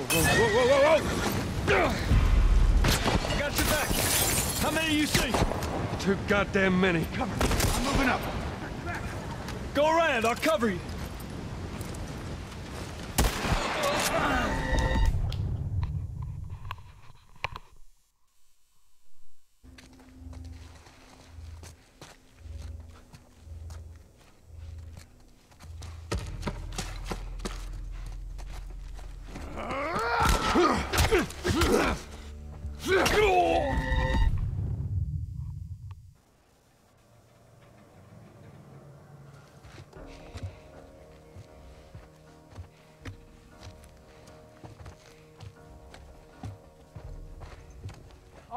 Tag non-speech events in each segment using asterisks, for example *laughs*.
Whoa, whoa, whoa, whoa, whoa! Got your back. How many you see? Too goddamn many. Cover. I'm moving up. Go around. I'll cover you. All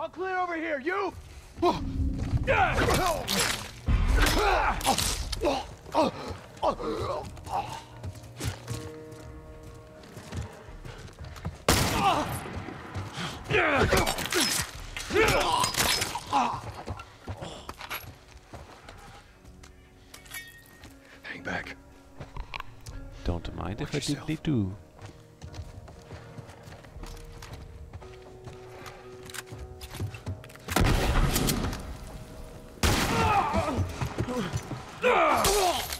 clear over here, you! *laughs* Hang back. Don't mind if I yourself. deeply do. Ah!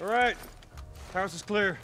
All right. House is clear.